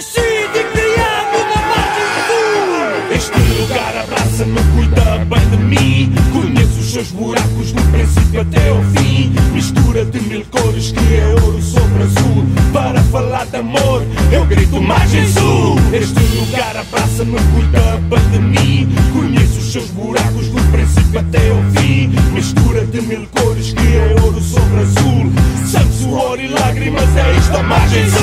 nascido e criado na margem sul. Este lugar abraça-me, cuida bem de mim. Conheço os seus buracos do princípio até ao fim. Mistura de mil cores que é ouro sobre azul. Para falar de amor, eu grito margem sul. Este lugar abraça-me, cuida bem de mim. Conheço os seus buracos do princípio até ao fim. Mistura de mil cores que é ouro sobre azul. Sangue, suor e lágrimas é esta margem sul.